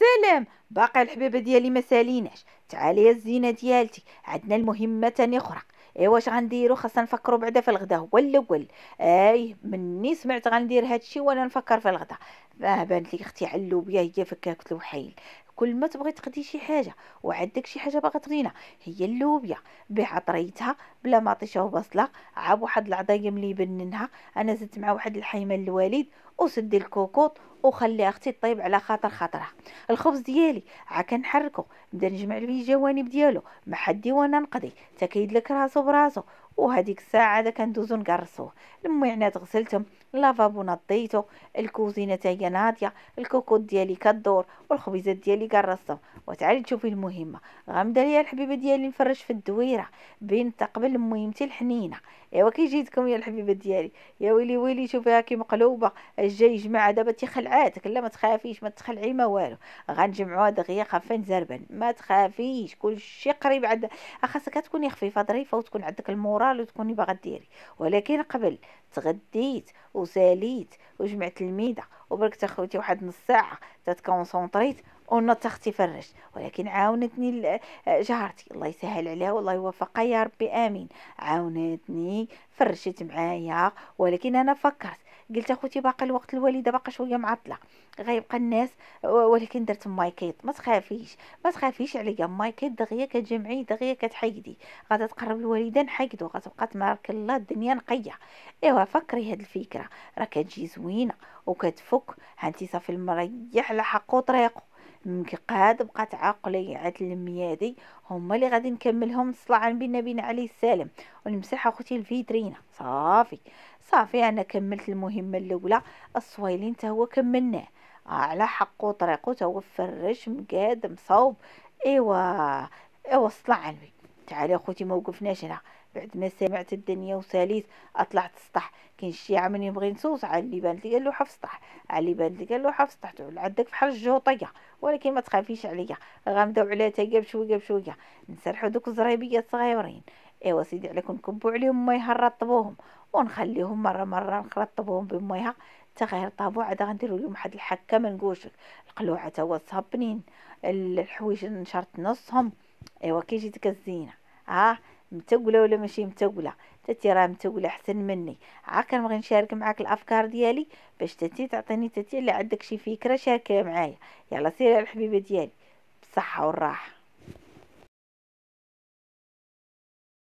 السلام. باقي الحبيبة ديالي ما ساليناش. تعالي يا الزينة ديالتي. عندنا المهمة تاني أخرى. ايوا واش غنديرو؟ خاصنا نفكروا بعدا في الغدا هو الأول. أي مني سمعت غندير هادشي وأنا نفكر في الغدا آه بانت لي أختي علوبيه هي فكاكه الوحيل كل ما تبغي تقدي شي حاجة وعندك شي حاجة باغا تغدينا هي اللوبيا. بيع طريتها بلا ما طيشه وبصلة. عاب واحد العضايم اللي يبننها أنا زدت مع واحد الحيمة للوالد وسدي الكوكوط. وخلي أختي طيب على خاطر خاطرها. الخبز ديالي عا كنحركو نبدا نجمع ليه الجوانب ديالو ما حدي وأنا نقضي تكيد لك راسو براسو. وهذيك الساعة هذا كندوزو نقرصوه. المعينات غسلتهم لافابو نظيتو الكوزينة تاهي ناضية الكوكوط ديالي كدور والخبيزات ديالي قرصتهم. وتعالي تشوفي المهمة. غنبدا ليا الحبيبة ديالي نفرش في الدويرة. بين تقبل مهمتي الحنينة. أيوا كي جيتكم يا الحبيبة ديالي. يا ويلي ويلي شوفيها كي مقلوبة. الجاي جماعة دابا تيخلعاتك لا ما تخافيش ما تخلعي ما والو. غنجمعوها دغيا خفين زربن؟ ما تخافيش كلشي قريب عند خاصك تكوني خفيفة ظريفة وتكون عندك المورال وتكوني باغا ديري. ولكن قبل تغديت وساليت وجمعت الميدة وبركت أخوتي واحد نص ساعة تتكونسونطريت ونط أختي فرشت ولكن عاونتني جارتي الله يسهل عليها والله يوفقها يا ربي آمين. عاونتني فرشت معايا ولكن أنا فكرت قلت أخوتي باقي الوقت الوالدة باقي شوية معطلة. غيبقى الناس ولكن درت مايكيط ما تخافيش ما تخافيش عليا. مايكيط دغيا كتجمعي دغيا كتحيدي. غادا تقرب الوالدة نحيدو. غتبقى تبارك الله الدنيا نقية. إيوا فكري هاد الفكرة. راه كتجي زوينة وكتفك. هانتي صافي المريح على طريقو. قاد بقات عاقلة عاد الميادي. هما اللي غادي نكملهم الصلاة على النبي نبينا عليه السلام. ونمسح أختي الفيترينا صافي. صافي أنا كملت المهمة الأولى. الصويلين تا هو كملناه. على حقه طريقه تا فرش مقاد مصوب. إيوا. إيوا الصلاة على النبي تعالي أخوتي ما وقفناش هنا. بعد ما سمعت الدنيا وساليت أطلعت السطح. كاين الشيعة من يبغي نصوص على اللي بانت لي قال له حف سطح على اللي بانت لي قال له حف سطح تعول عندك بحال الجوطيه ولكن ما تخافيش عليا. غنبداو على تاقه بشويه بشويه نسرحوا دوك الزريبيات الصغيورين إيوا سيدي عليكم نكبوا عليهم ميها نرطبوهم. ونخليهم مرة مرة نرطبوهم بميها حتى غير طابو عاد غنديروا لهم واحد الحكة ما نقولش. القلوعة تا هو صابنين. الحوايج نشرت نصهم. ايوا كي جيت الزينه ها متقوله ولا ماشي متقوله تتي راه متقوله أحسن مني. عا كنبغي نشارك معاك الأفكار ديالي باش تتي تعطيني تتي اللي عندك شي فكرة شاركها معايا. يلا سيري الحبيبة ديالي. بالصحة والراحة.